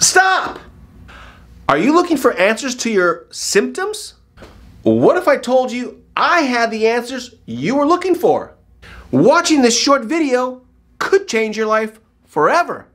Stop! Are you looking for answers to your symptoms? What if I told you I had the answers you were looking for? Watching this short video could change your life forever.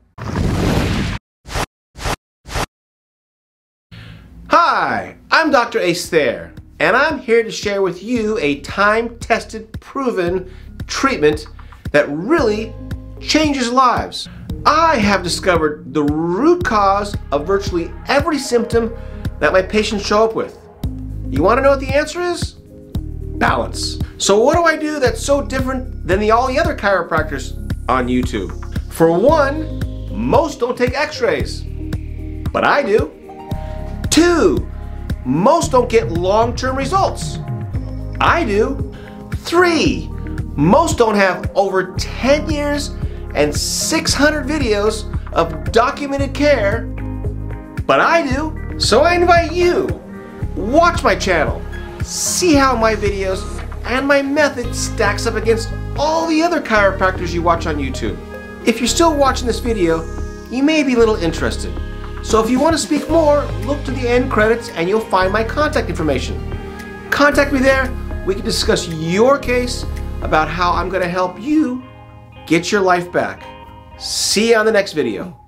Hi, I'm Dr. Ace Thayer, and I'm here to share with you a time-tested, proven treatment that really changes lives. I have discovered the root cause of virtually every symptom that my patients show up with. You want to know what the answer is? Balance. So what do I do that's so different than the all the other chiropractors on YouTube? For one, most don't take x-rays, but I do. Two, most don't get long-term results. I do. Three, most don't have over 10 years and 600 videos of documented care, but I do. So I invite you, watch my channel, see how my videos and my method stacks up against all the other chiropractors you watch on YouTube. If you're still watching this video, you may be a little interested. So if you want to speak more, look to the end credits and you'll find my contact information. Contact me there, we can discuss your case about how I'm going to help you get your life back. See you on the next video.